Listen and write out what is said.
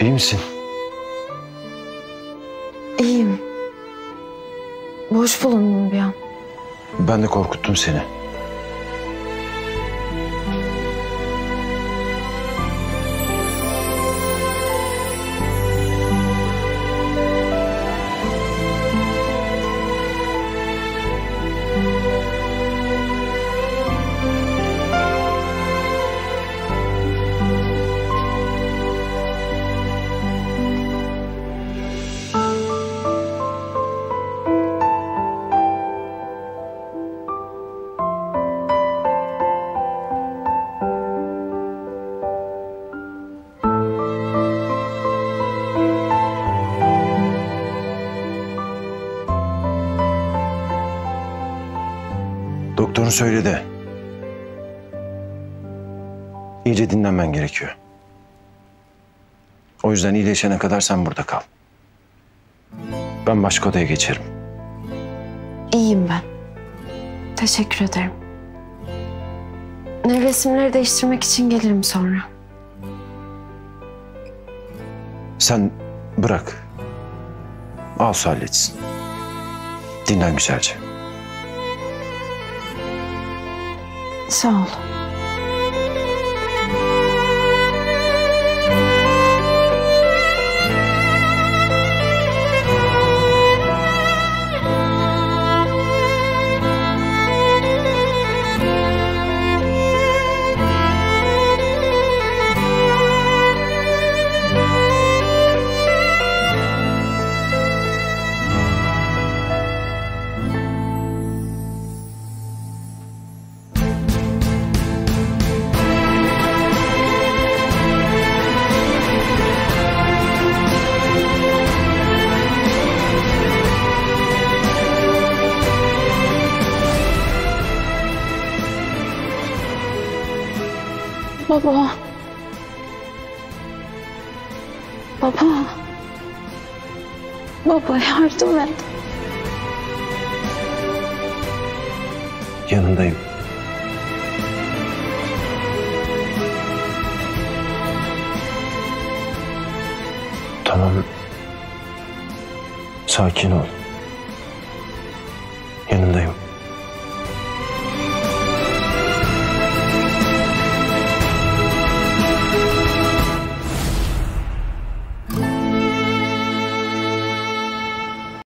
İyi misin? İyiyim. Boş bulundum bir an. Ben de korkuttum seni. Doktorun söyledi. İyice dinlenmen gerekiyor. O yüzden iyileşene kadar sen burada kal. Ben başka odaya geçerim. İyiyim ben. Teşekkür ederim. Nevresimleri değiştirmek için gelirim sonra. Sen bırak. Asu halletsin. Dinlen güzelce. Sağ ol. Baba. Baba. Baba yardım et. Yanındayım. Tamam. Sakin ol.